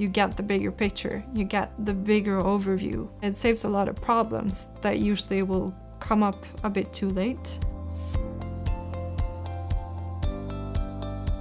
you get the bigger picture, you get the bigger overview. It saves a lot of problems that usually will come up a bit too late.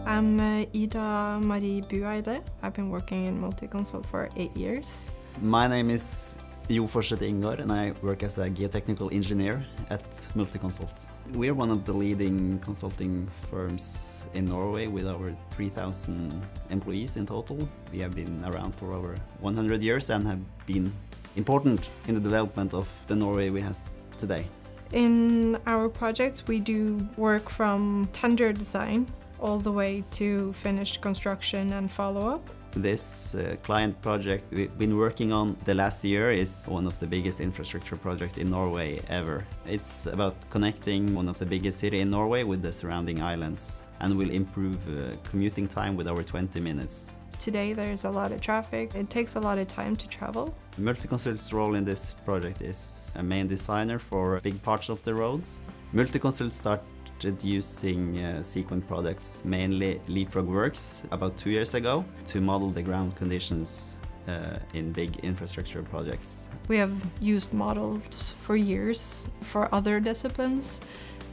I'm uh, Ida Marie Bueide. I've been working in Multiconsult for eight years. My name is Jo Forseth Ingar and I work as a geotechnical engineer at Multiconsult. We're one of the leading consulting firms in Norway with over 3,000 employees in total. We have been around for over 100 years and have been important in the development of the Norway we have today. In our projects, we do work from tender design all the way to finished construction and follow-up. This uh, client project we've been working on the last year is one of the biggest infrastructure projects in Norway ever. It's about connecting one of the biggest cities in Norway with the surrounding islands and will improve uh, commuting time with over 20 minutes. Today there's a lot of traffic. It takes a lot of time to travel. Multiconsult's role in this project is a main designer for big parts of the roads. Multiconsult started using uh, Seequent products, mainly Leapfrog Works, about two years ago to model the ground conditions uh, in big infrastructure projects. We have used models for years for other disciplines,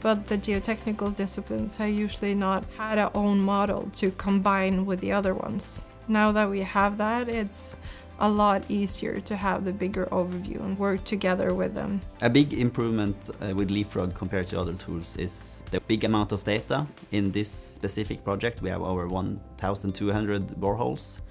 but the geotechnical disciplines have usually not had our own model to combine with the other ones. Now that we have that, it's a lot easier to have the bigger overview and work together with them. A big improvement uh, with Leapfrog compared to other tools is the big amount of data. In this specific project we have over 1200 boreholes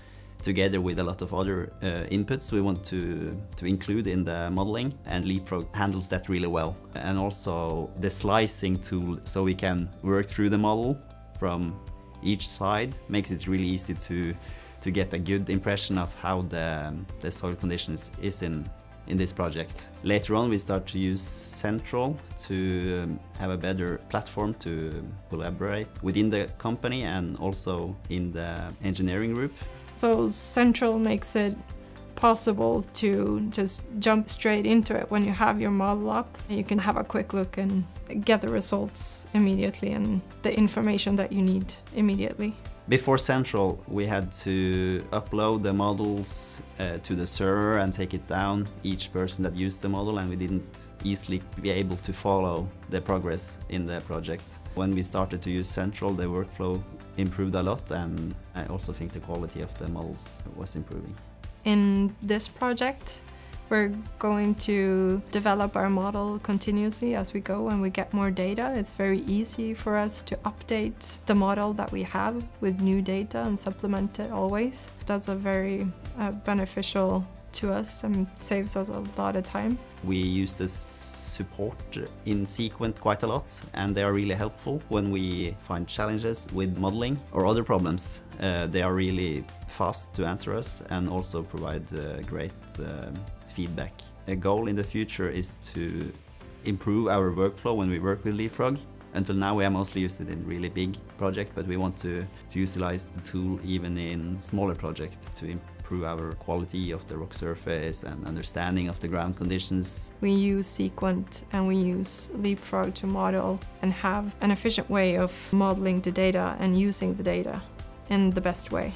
together with a lot of other uh, inputs we want to, to include in the modeling and Leapfrog handles that really well. And also the slicing tool so we can work through the model from each side makes it really easy to to get a good impression of how the, the soil conditions is in in this project. Later on we start to use Central to um, have a better platform to collaborate within the company and also in the engineering group. So Central makes it possible to just jump straight into it when you have your model up. You can have a quick look and get the results immediately and the information that you need immediately. Before Central, we had to upload the models uh, to the server and take it down, each person that used the model, and we didn't easily be able to follow the progress in the project. When we started to use Central, the workflow improved a lot, and I also think the quality of the models was improving. In this project, we're going to develop our model continuously as we go and we get more data. It's very easy for us to update the model that we have with new data and supplement it always. That's a very uh, beneficial to us and saves us a lot of time. We use this support in Seequent quite a lot and they are really helpful when we find challenges with modeling or other problems. Uh, they are really fast to answer us and also provide uh, great uh, feedback. A goal in the future is to improve our workflow when we work with Leapfrog. Until now we have mostly used it in really big projects, but we want to, to utilize the tool even in smaller projects to improve our quality of the rock surface and understanding of the ground conditions. We use Seequent and we use Leapfrog to model and have an efficient way of modeling the data and using the data in the best way.